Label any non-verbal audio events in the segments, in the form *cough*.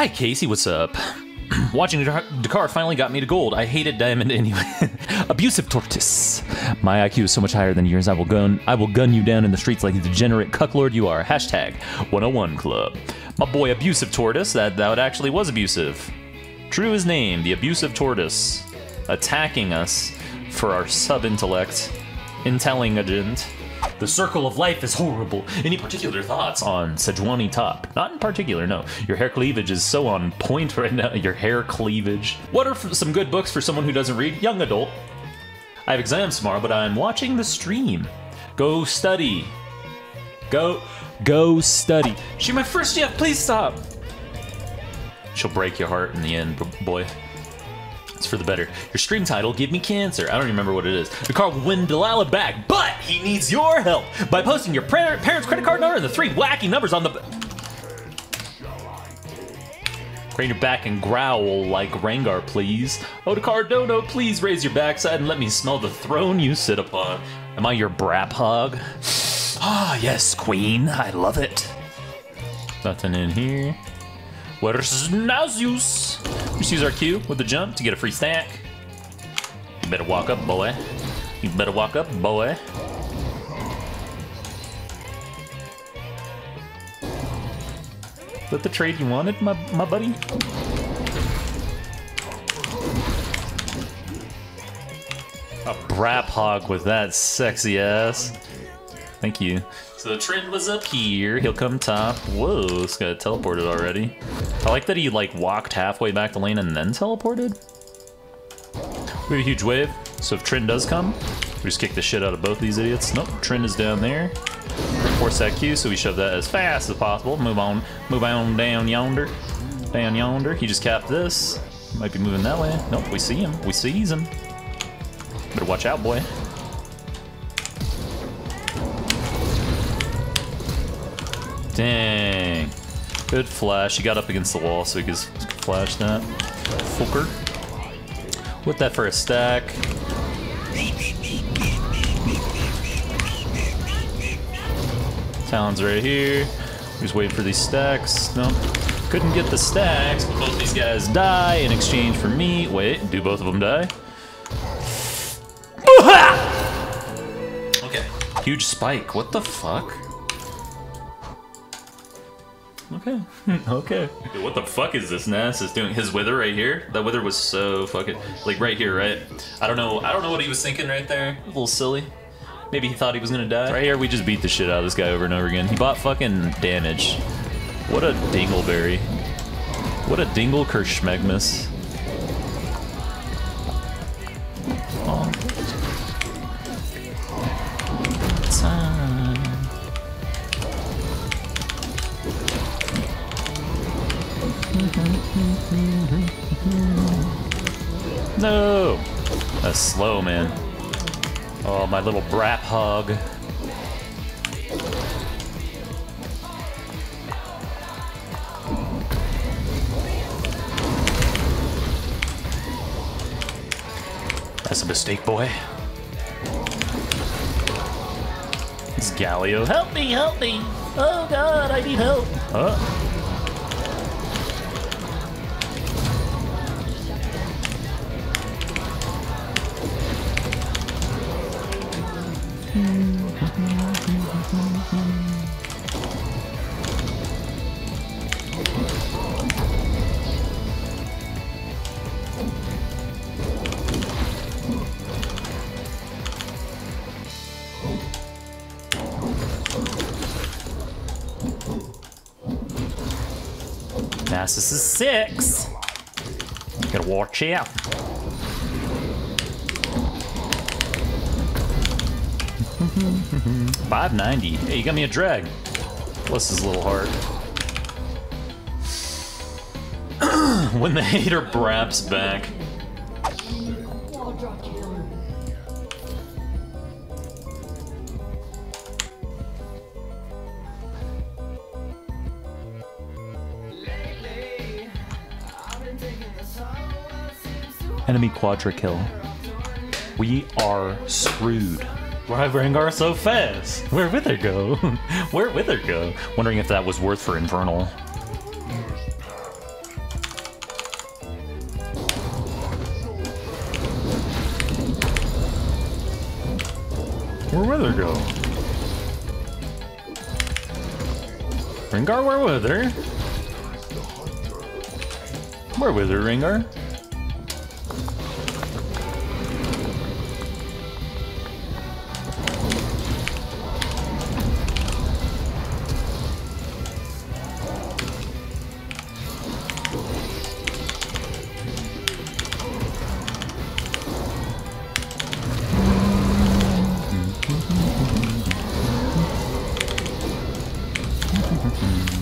Hi, Casey. What's up? *clears throat* Watching Dekar finally got me to gold. I hated diamond *laughs* anyway. Abusive tortoise. My IQ is so much higher than yours. I will gun. I will gun you down in the streets like the degenerate cucklord you are. Hashtag 101 Club. My boy, abusive tortoise. That that actually was abusive. True his name, the abusive tortoise, attacking us for our sub intellect, intelligent. The circle of life is horrible. Any particular thoughts on Sejuani Top? Not in particular, no. Your hair cleavage is so on point right now. Your hair cleavage. What are some good books for someone who doesn't read? Young adult. I have exams tomorrow, but I'm watching the stream. Go study. Go, go study. She my first Jeff, please stop. She'll break your heart in the end, boy. It's for the better. Your stream title, Give Me Cancer. I don't remember what it is. Dekar will win Delilah back, but he needs your help by posting your parents' credit card number and the three wacky numbers on the. Crane your back and growl like Rengar, please. Otakar Dodo, please raise your backside and let me smell the throne you sit upon. Am I your brap hog? *sighs* Ah, yes, queen. I love it. Nothing in here. Where's Nasus? Just use our Q with the jump to get a free stack. You better walk up, boy. You better walk up, boy. That the trade you wanted, my, my buddy? A brap hog with that sexy ass. Thank you. So the trend was up here. He'll come top. Whoa, this guy teleported already. I like that he like walked halfway back the lane and then teleported. We have a huge wave, so if Trin does come, we just kick the shit out of both these idiots. Nope, Trin is down there. Force that Q, so we shove that as fast as possible. Move on, move on down yonder. Down yonder. He just capped this. Might be moving that way. Nope, we see him. We seize him. Better watch out, boy. Dang. Good flash. He got up against the wall so he could flash that. Fucker. With that for a stack. Talon's right here. Just waiting for these stacks. Nope. Couldn't get the stacks, but both these guys die in exchange for me. Wait, do both of them die? *laughs* Okay. Huge spike. What the fuck? Okay. *laughs* okay. Dude, what the fuck is this Nasus doing? His wither right here? That wither was so fucking like right here, right? I don't know. I don't know what he was thinking right there. A little silly. Maybe he thought he was gonna die. Right here, we just beat the shit out of this guy over and over again. He bought fucking damage. What a dingleberry. What a dingle kerschmegmus. Mm-hmm. No! That's slow, man. Oh, my little brap hog. That's a mistake, boy. It's Galio. Help me, help me! Oh god, I need help! Huh? Nasus is six. Gotta watch out. *laughs* Five ninety. Hey, you got me a drag. Bless his little heart. *clears throat* when the hater braps back. Enemy Quadra kill. We are screwed. Why Rengar so fast? Where wither go? *laughs* Where wither go? Wondering if that was worth for Infernal. Where wither go? Rengar, where wither? Where wither Rengar? Mm-hmm.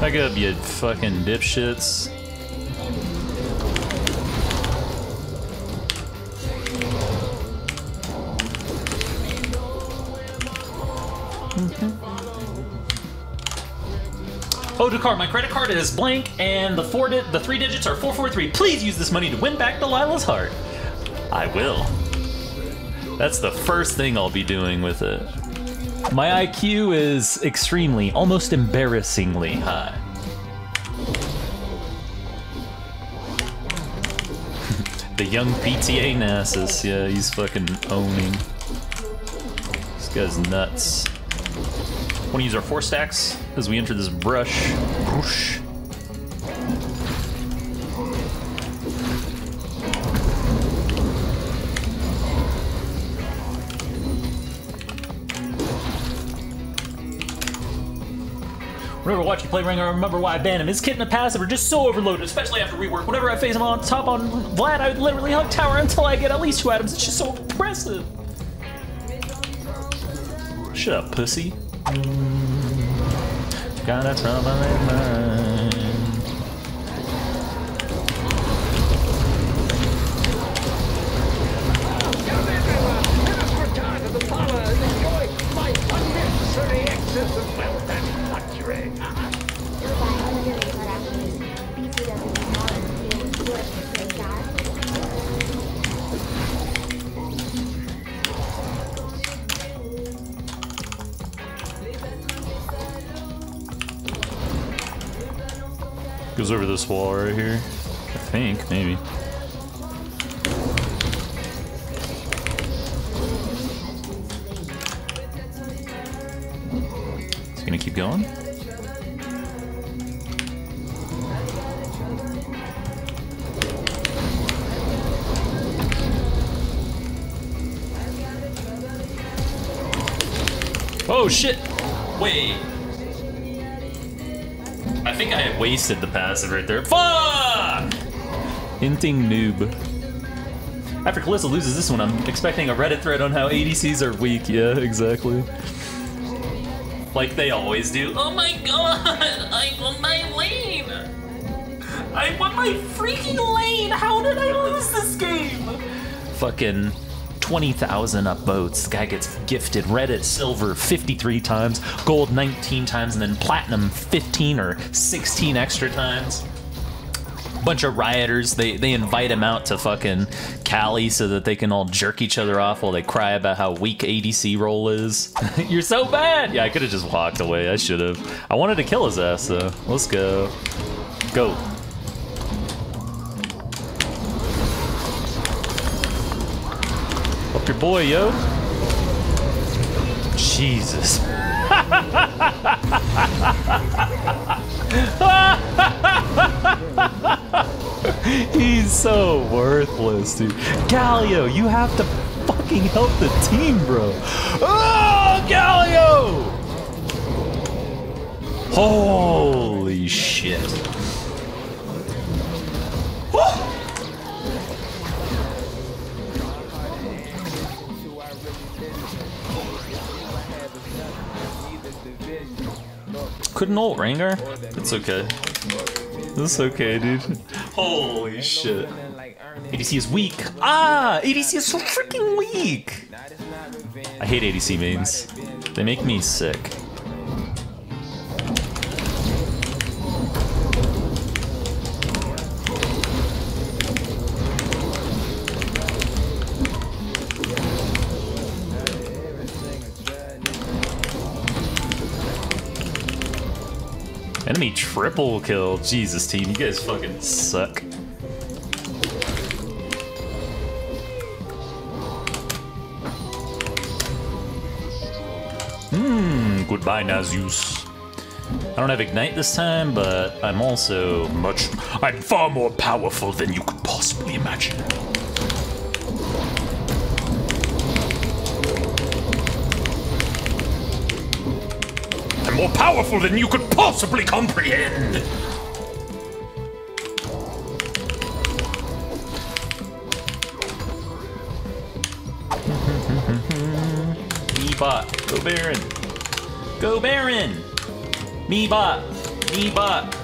Back up, you fucking dipshits. Oh, Dekar, my credit card is blank, and the four the three digits are 443. Please use this money to win back Delilah's heart. I will. That's the first thing I'll be doing with it. My IQ is extremely, almost embarrassingly high. *laughs* the young PTA Nasus, yeah, he's fucking owning. This guy's nuts. Want to use our four stacks as we enter this brush. Brush. Whenever I watch you play Ring, I remember why I banned him. His kit and the passive are just so overloaded, especially after rework. Whenever I face him on top on Vlad, I would literally hug tower until I get at least two items. It's just so impressive. Shut up, pussy. Got a trouble in mind. Over this wall right here. I think, maybe. It's gonna keep going. Oh shit! Wait. I think I wasted the passive right there. Fuck! Hinting noob. After Kalista loses this one, I'm expecting a Reddit thread on how ADCs are weak. Yeah, exactly. Like they always do. Oh my god! *laughs* I won my lane! I won my freaking lane! How did I lose this game? Fucking 20,000 upvotes. The guy gets gifted Reddit silver 53 times, gold 19 times, and then platinum 15 or 16 extra times. Bunch of rioters, they, they invite him out to fucking Cali so that they can all jerk each other off while they cry about how weak ADC role is. *laughs* You're so bad! Yeah, I could have just walked away. I should have. I wanted to kill his ass though. Let's go. Go. Your boy, yo. Jesus. *laughs* He's so worthless, dude. Galio, you have to fucking help the team, bro. Oh, Galio! Holy shit. Oh! Couldn't ult Rengar? It's okay. It's okay, dude. Holy shit. ADC is weak. Ah, ADC is so freaking weak. I hate ADC mains. They make me sick. Enemy triple kill. Jesus, team, you guys fucking suck. Hmm, goodbye, Nasus. I don't have Ignite this time, but I'm also much. I'm far more powerful than you could possibly imagine. More powerful than you could possibly comprehend! Me bot, go Baron! Go Baron! Me bot, me bot,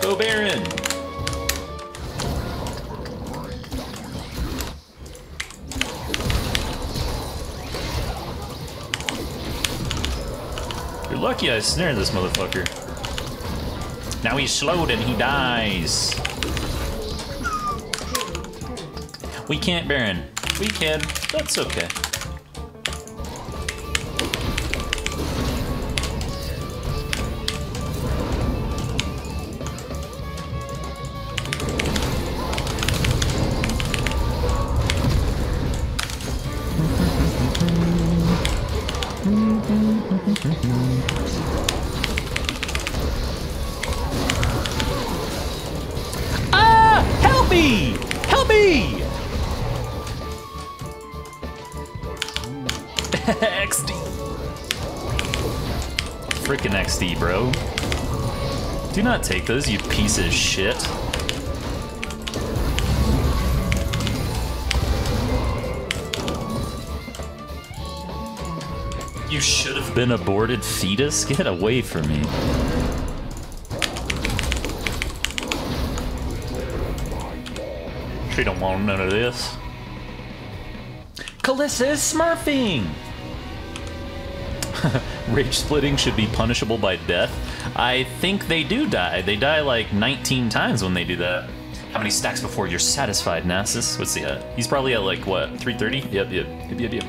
go Baron! You're lucky I snared this motherfucker. Now he's slowed and he dies. We can't, Baron. We can. That's okay. Me! Help me! *laughs* XD. Frickin' XD, bro. Do not take those, you piece of shit. You should have been aborted fetus? Get away from me. She don't want none of this. Kalista is smurfing! *laughs* Rage splitting should be punishable by death. I think they do die. They die like 19 times when they do that. How many stacks before you're satisfied, Nasus? What's he at? Uh, he's probably at like, what, 330? Yep, yep, yep, yep, yep.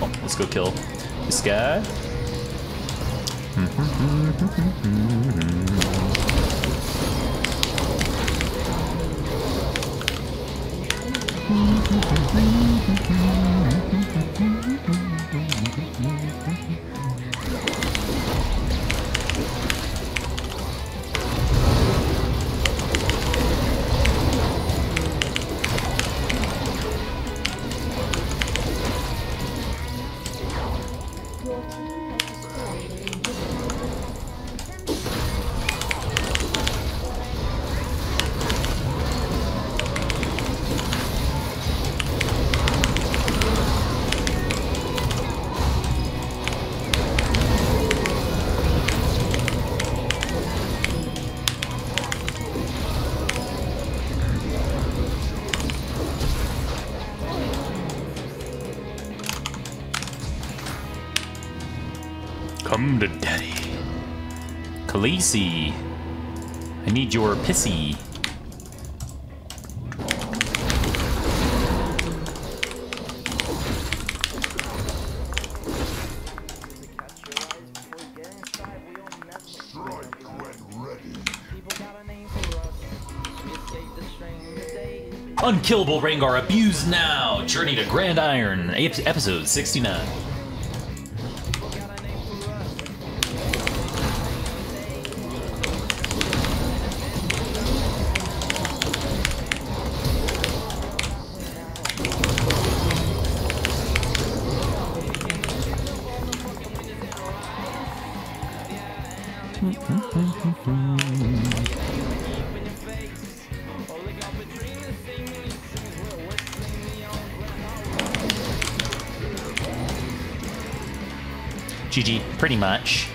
Oh, let's go kill this guy. Khaleesi. I need your pissy. Unkillable Rengar abused now. Journey to Grand Iron, ep- episode 69. GG, pretty much.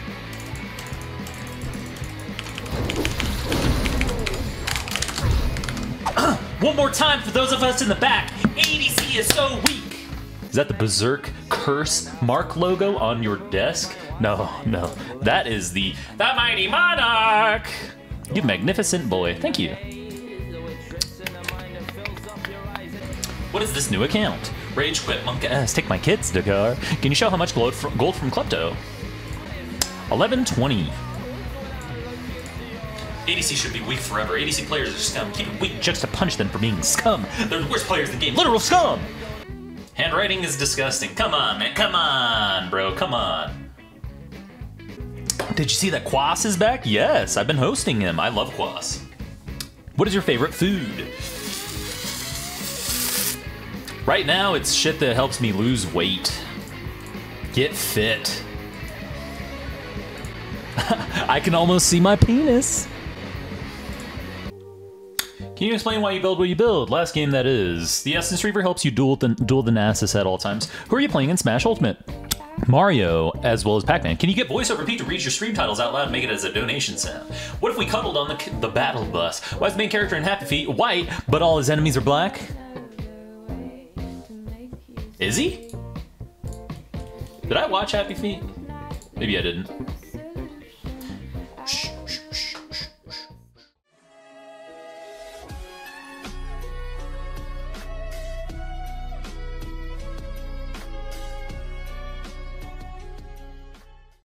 *clears throat* One more time for those of us in the back. ADC is so weak. Is that the Berserk Curse Mark logo on your desk? No, no. That is the The Mighty Monarch. You magnificent boy. Thank you. What is this new account? Rage quit monk ass. Take my kids, Dekar. Can you show how much gold from, gold from Klepto? 1120. ADC should be weak forever. ADC players are scum. Keep it weak just to punish them for being scum. They're the worst players in the game. Literal scum! Handwriting is disgusting. Come on, man. Come on, bro. Come on. Did you see that Quas is back? Yes, I've been hosting him. I love Quas. What is your favorite food? Right now, it's shit that helps me lose weight. Get fit. *laughs* I can almost see my penis. Can you explain why you build what you build? Last game, that is. The Essence Reaver helps you duel the, duel the Nasus at all times. Who are you playing in Smash Ultimate? Mario, as well as Pac-Man. Can you get voiceover repeat to read your stream titles out loud and make it as a donation sound? What if we cuddled on the, the battle bus? Why is the main character in Happy Feet white, but all his enemies are black? Is he? Did I watch Happy Feet? Maybe I didn't.